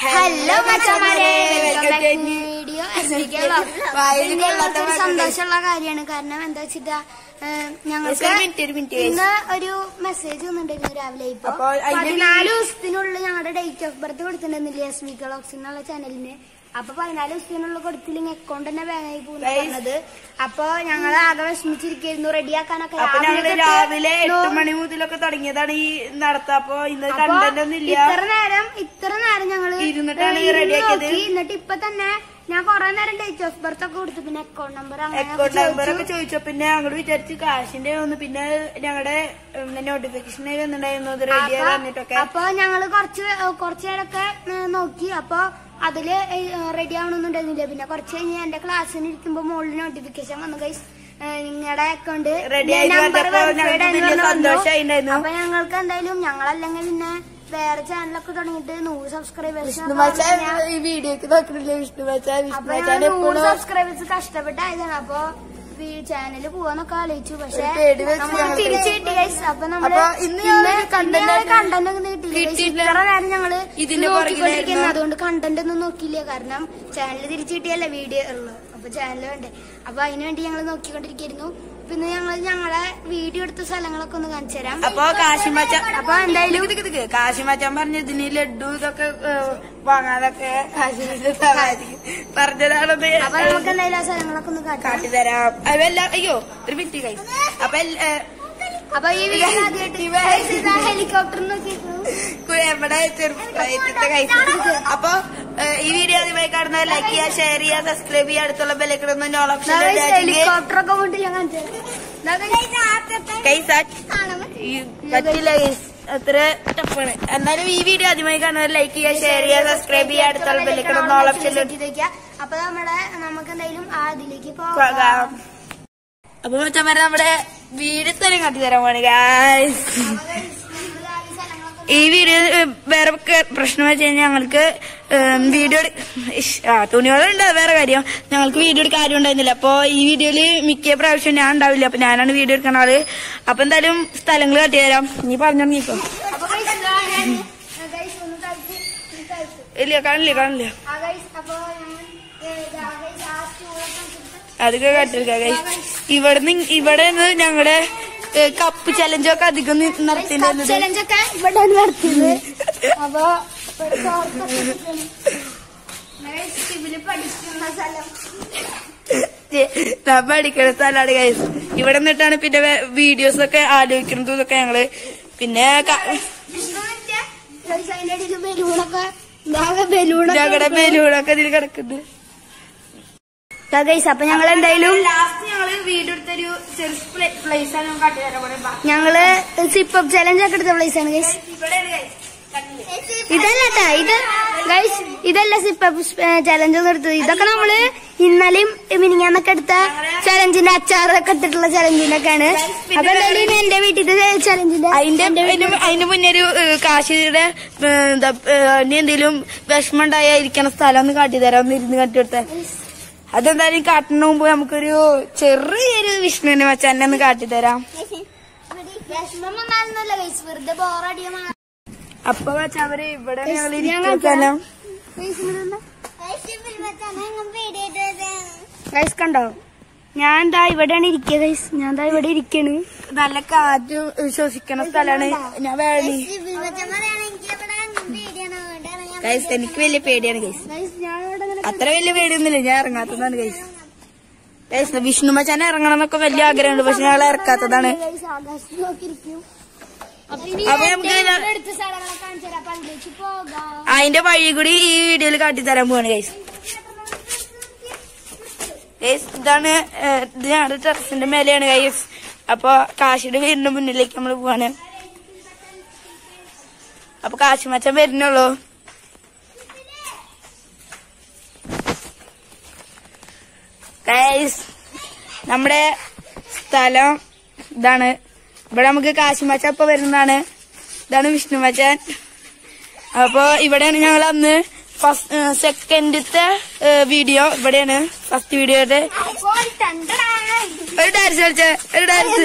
Hello video സന്തോഷമുള്ള കാര്യമാണ്. കാരണം എന്താ വെച്ചിട്ടാ ഞങ്ങൾക്ക്. ഇന്ന് ഒരു മെസ്സേജ് വന്നിട്ടുണ്ടായിരുന്നു രാവിലെ ഇപ്പൊ. പതിനാല് ദിവസത്തിനുള്ളിൽ ഞങ്ങളുടെ ഡേറ്റ് ഓഫ് ബർത്ത് കൊടുത്തിട്ടുണ്ടെന്നില്ലേ എസ് വി കളോക്സ് എന്നുള്ള ചാനലിന് അപ്പൊ പതിനാല് ദിവസത്തിനുള്ള കൊടുത്തില്ലെങ്കിൽ അക്കൗണ്ട് തന്നെ ബാങ്ങായി പോകുന്നത് അപ്പൊ ഞങ്ങൾ ആകെ വിഷമിച്ചിരിക്കുന്നു റെഡിയാക്കാനൊക്കെ രാവിലെ എട്ട് മണി മുതലൊക്കെ തുടങ്ങിയതാണ് ഈ നടത്ത. അപ്പൊ ഇന്ന് അപ്പൊ കണ്ടന്റ് ഒന്നും ഇല്ല. ഇത്ര നേരം ഇത്ര നേരം ഞങ്ങൾ ഇരുന്നിട്ടാണ് റെഡിയാക്കിയത്. എന്നിട്ട് ഇപ്പൊ തന്നെ ഞാൻ കൊറേ നേരം ഡേറ്റ് ഓഫ് ബർത്ത് ഒക്കെ കൊടുത്തു. പിന്നെ അക്കൗണ്ട് നമ്പർ അക്കൗണ്ട് നമ്പർ ഒക്കെ ചോദിച്ചു. പിന്നെ അങ്ങോട്ട് വിചാരിച്ചു കാശിന്റെ ഒന്ന് പിന്നെ ഞങ്ങളുടെ നോട്ടിഫിക്കേഷൻ വന്നിട്ടുണ്ടായിരുന്നു. ഇത് റെഡി ആയി വന്നിട്ടൊക്കെ. അപ്പൊ ഞങ്ങൾ കുറച്ച് കുറച്ചു കുറച്ച് നേരമൊക്കെ നോക്കി. അപ്പൊ അതിൽ റെഡി ആവണമെന്നുണ്ടായിരുന്നില്ല. പിന്നെ കുറച്ച് കഴിഞ്ഞ് എന്റെ ക്ലാസ്സിന് ഇരിക്കുമ്പോ മുകളിൽ നോട്ടിഫിക്കേഷൻ വന്നു ഗൈസ് നിങ്ങളുടെ അക്കൗണ്ട്. അപ്പൊ ഞങ്ങൾക്ക് എന്തായാലും ഞങ്ങളല്ലെങ്കിൽ പിന്നെ വേറെ ചാനലൊക്കെ തുടങ്ങിയിട്ട് നൂറ് സബ്സ്ക്രൈബേഴ്സ് വിഷ്ണു സബ്സ്ക്രൈബേഴ്സ് കഷ്ടപ്പെട്ടായതാണ്. അപ്പൊ ചാനൽ പോവാന്നൊക്കെ ആലോചിച്ചു. പക്ഷെ തിരിച്ചു കിട്ടി. അപ്പൊ നമ്മൾ ഞങ്ങൾ കണ്ടന്റ് ഒന്നും കിട്ടിയില്ല guys. ഇത്ര നേരം ഞങ്ങൾ ഇതിന്റെ നോക്കിക്കൊണ്ടിരിക്കുന്നത് അതുകൊണ്ട് കണ്ടന്റ് ഒന്നും നോക്കിയില്ല. കാരണം ചാനൽ തിരിച്ചു കിട്ടിയല്ല വീഡിയോ ഉള്ളു. അപ്പൊ ചാനൽ വേണ്ടേ? അപ്പൊ അതിനുവേണ്ടി ഞങ്ങൾ നോക്കിക്കൊണ്ടിരിക്കുന്നു പിന്നെ ഞങ്ങൾ ഞങ്ങളെ വീഡിയോ എടുത്ത സ്ഥലങ്ങളൊക്കെ ഒന്ന് കാണിച്ചു തരാം. അപ്പൊ കാശിമാച്ച അപ്പൊ എന്തായാലും കാശിമച്ചാൻ പറഞ്ഞു ഇതിന് ലഡു ഇതൊക്കെ വാങ്ങാതൊക്കെ സഹായിക്കും പറഞ്ഞതാണത് അപ്പൊ നമുക്ക് എന്തായാലും ആ സ്ഥലങ്ങളൊക്കെ ഒന്ന് കാട്ടാം കാട്ടിത്തരാം. അതെല്ലാം അയ്യോ ഒരു മിനിറ്റ് കൈ. അപ്പൊ അപ്പൊ ഈ ഹെലികോപ്റ്റർ എവിടെ ചെറുപ്പത്തെ കൈ അപ്പൊ ഈ വീഡിയോ ആദ്യമായി കാണുന്നത് ലൈക്ക് ചെയ്യുക ഷെയർ ചെയ്യുക സബ്സ്ക്രൈബ് ചെയ്യുക അടുത്തുള്ള ബെല്ലക്കിടുന്ന നോൾ ഓപ്ഷൻ ഹെലികോപ്റ്റർ ഒക്കെ കൊണ്ട് ഞാൻ കാണിച്ചു പറ്റില്ല ഗൈസ് അത്ര ടഫാണ് എന്നാലും ഈ വീഡിയോ ആദ്യമായി കാണുന്നത് ലൈക്ക് ചെയ്യുക ഷെയർ ചെയ്യുക സബ്സ്ക്രൈബ് ചെയ്യുക അടുത്തുള്ള ബെല്ലക്കിടുന്ന നോൾ ഓപ്ഷൻ അപ്പൊ നമ്മുടെ നമുക്ക് എന്തായാലും ആ ഇതിലേക്ക് പോകാം. അപ്പൊ മച്ചന്മാരെ നമ്മുടെ വീട് തന്നെ കാട്ടിത്തരാൻ പോണേ ഗായ്സ് ഈ വീഡിയോ വേറെ പ്രശ്നം വെച്ച് കഴിഞ്ഞാൽ ഞങ്ങൾക്ക് വീഡിയോ ആ തുണികളുണ്ട് അത് വേറെ കാര്യം. ഞങ്ങൾക്ക് വീഡിയോ എടുക്കാൻ ആരും ഉണ്ടായിരുന്നില്ല. അപ്പോൾ ഈ വീഡിയോയിൽ മിക്ക പ്രാവശ്യം ഞാൻ ഉണ്ടാവില്ല. അപ്പൊ ഞാനാണ് വീഡിയോ എടുക്കുന്ന ആൾ. അപ്പൊ എന്തായാലും സ്ഥലങ്ങൾ കാട്ടിത്തരാം നീ പറഞ്ഞു. ഇല്ല കാണില്ല കാണില്ല. അതൊക്കെ കട്ടിരിക്കാം ഇവിടെ നിന്ന് ഇവിടെ ഇവിടെ ഞങ്ങളുടെ കപ്പ് ചലഞ്ചൊക്കെ അധികം നി- ചലഞ്ചൊക്കെ ഇവിടെ നടത്തിയത് അപ്പൊ ഞാൻ പഠിക്കുന്ന സ്ഥലമാണ് ഗൈസ് ഇവിടെ നിന്നിട്ടാണ് പിന്നെ വീഡിയോസ് ഒക്കെ ആലോചിക്കുന്നതും ഇതൊക്കെ ഞങ്ങൾ. പിന്നെ ഞങ്ങളുടെ ബലൂണൊക്കെ ഇതിൽ കിടക്കുന്നു. ഗൈസ് അപ്പൊ ഞങ്ങൾ എന്തായാലും പ്ലേസ് ആണ് കാട്ടിത്തരാൻ ഞങ്ങൾ സിപ്പപ്പ് ചലഞ്ച് ഒക്കെ എടുത്ത പ്ലേസ് ആണ് ഗൈസ് ഇതല്ല ഇത് ഗൈസ് ഇതല്ല സിപ്പ് ചലഞ്ച് ഒന്നും എടുത്തത്. ഇതൊക്കെ നമ്മൾ ഇന്നലെയും മിനിങ്ങാന്നൊക്കെ എടുത്ത ചലഞ്ചിന്റെ അച്ചാറൊക്കെ ഇട്ടിട്ടുള്ള ചലഞ്ചിനൊക്കെയാണ് അപ്പൊ എന്തായാലും എന്റെ വീട്ടിൽ ചലഞ്ചിന്റെ അതിന്റെ അതിന് അതിന് മുന്നേ ഒരു കാശിയുടെ എന്തെങ്കിലും വിഷമം ഉണ്ടായിരിക്കണ സ്ഥലം ഒന്ന് കാട്ടിത്തരാം ഒന്ന് ഇരുന്ന് കാട്ടിയെടുത്ത അതെന്തായാലും കാട്ടിന് മുമ്പ് നമുക്കൊരു ചെറിയൊരു വിഷ്ണുവിനെ മച്ചാനെ ഒന്ന് കാട്ടിത്തരാം. അപ്പൊ അവർ ഇവിടെ ഗൈസ് കണ്ടോ? ഞാൻ എന്താ ഇവിടെയാണ് ഇരിക്കുക ഗൈസ് ഞാൻ എന്താ ഇവിടെ ഇരിക്കണ് നല്ല കാറ്റ് വിശ്വസിക്കണ സ്ഥലാണ് ഞാൻ വേണി ഗൈസ് എനിക്ക് വലിയ പേടിയാണ് ഗൈസ് ഞാൻ ഇവിടെ അത്ര വലിയ പേടിയൊന്നുമില്ല. ഞാൻ ഇറങ്ങാത്തതാണ് ഗൈസ് ഗൈസ് വിഷ്ണു മച്ചാൻ ഇറങ്ങണം എന്നൊക്കെ വലിയ ആഗ്രഹമുണ്ട്. പക്ഷെ ഞങ്ങൾ ഇറക്കാത്തതാണ്. അപ്പൊ നമുക്ക് അതിന്റെ വഴി കൂടി ഈ വീഡിയോയിൽ കാട്ടിത്തരാൻ പോവാണ് കൈസ് ഗൈസ് ഇതാണ് ഇത് ഞങ്ങളുടെ ടെറസിന്റെ മേലെയാണ് ഗൈസ് അപ്പൊ കാശിയുടെ വീടിന്റെ മുന്നിലേക്ക് നമ്മൾ പോവാണ്. അപ്പൊ കാശിമച്ചൻ വരുന്നുള്ളൂ. ഗൈസ് നമ്മുടെ സ്ഥലം ഇതാണ്. ഇവിടെ നമുക്ക് കാശിമച്ച അപ്പൊ വരുന്നതാണ്. ഇതാണ് വിഷ്ണു മച്ചാൻ അപ്പൊ ഇവിടെയാണ് ഞങ്ങൾ അന്ന് ഫസ്റ്റ് സെക്കൻഡത്തെ വീഡിയോ ഇവിടെയാണ് ഫസ്റ്റ് വീഡിയോയുടെ ഒരു ഡാൻസ് കളിച്ച ഒരു ഡാൻസ്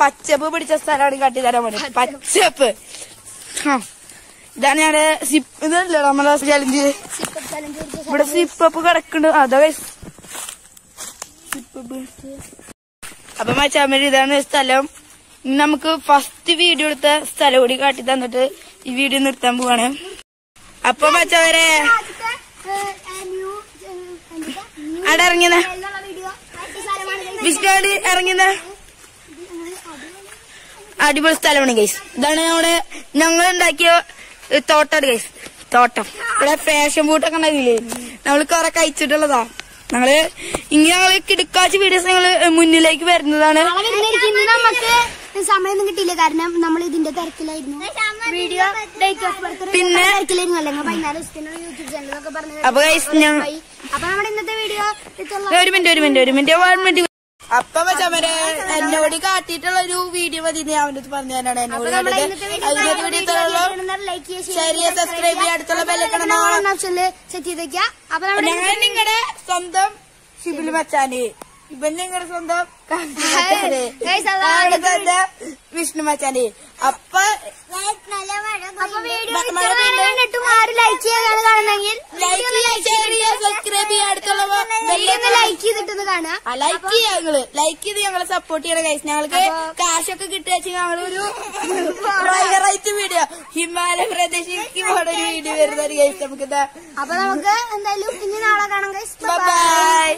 പച്ചപ്പ് പിടിച്ച സ്ഥലമാണ് കാട്ടി തരാൻ വേണ്ടി പച്ചപ്പ്. ആ. ഇതാണ് ഞങ്ങളുടെ സിപ്പ് ഇതല്ലേ നമ്മളെ ചലഞ്ച് ഇവിടെ സിപ്പ് കിടക്കുന്നുണ്ട് അതാ അപ്പൊ മച്ചാമര് ഇതാണ് സ്ഥലം. നമുക്ക് ഫസ്റ്റ് വീഡിയോ എടുത്ത സ്ഥലം കൂടി കാട്ടി തന്നിട്ട് ഈ വീഡിയോ നിർത്താൻ പോവാണ്. അപ്പൊ മച്ചവരെ അവിടെ ഇറങ്ങിയ വിഷ്ണു ഇറങ്ങിയ അടിപൊളി സ്ഥലമാണ് ഗൈസ് ഇതാണ് നമ്മുടെ ഞങ്ങൾ ഉണ്ടാക്കിയ തോട്ടാണ് ഗൈസ് തോട്ടം. ഇവിടെ ഫാഷൻ ബൂട്ടൊക്കെ ഉണ്ടാക്കില്ലേ നമ്മൾ കുറെ കഴിച്ചിട്ടുള്ളതാ. ഞങ്ങൾ ഇങ്ങനെ ഞങ്ങൾ കിടക്കാച്ച വീഡിയോസ് ഞങ്ങൾ മുന്നിലേക്ക് വരുന്നതാണ്. സമയമൊന്നും കിട്ടിയില്ല. കാരണം നമ്മൾ ഇതിന്റെ തിരക്കിലായിരുന്നു. വീഡിയോ പിന്നെ- അപ്പൊ അപ്പൊ നമ്മുടെ ഇന്നത്തെ വീഡിയോ ഒരു മിനിറ്റ് ഒരു മിനിറ്റ് ഒരു മിനിറ്റ് വൺ മിനിറ്റ് അപ്പൊ ചമരെ എന്നോട് കാട്ടിട്ടുള്ള ഒരു വീഡിയോ മതി ഞാൻ അവന്റെ അടുത്ത് പറഞ്ഞു തന്നെയാണ് എന്നോട് നമ്മുടെ ലൈക്ക് ചെയ്യുക സബ്സ്ക്രൈബ് അടുത്തുള്ള ബെല്ലക്കണം ഓപ്ഷനിൽ സെറ്റ് അപ്പൊ നിങ്ങളുടെ സ്വന്തം ഷിബിൽ മച്ചാന് ഇവൻ നിങ്ങളുടെ സ്വന്തം വിഷ്ണു മച്ചാന് അപ്പൊ അപ്പൊ വീഡിയോ കണ്ടിട്ടും ആരും ലൈക്ക് കാണുന്നെങ്കിൽ ചെയ്യുക സബ്സ്ക്രൈബ് ചെയ്യുക ലൈക്ക് ചെയ്തിട്ടൊന്ന് കാണുക. ലൈക്ക് ചെയ്യുക ഞങ്ങൾ. ലൈക്ക് ചെയ്ത് ഞങ്ങളെ സപ്പോർട്ട് ചെയ്യണം ഗൈസ് ഞങ്ങൾക്ക് കാശൊക്കെ കിട്ടുക ഞങ്ങളൊരു ഡ്രൈവറായിട്ട് വീഡിയോ ഹിമാലയ പ്രദേശിലേക്ക് പോണ വീഡിയോ വരുന്ന ഒരു ഗൈസ് നമുക്ക് അപ്പൊ നമുക്ക് എന്തായാലും ഇനി നാളെ കാണാം ഗൈസ് ബൈ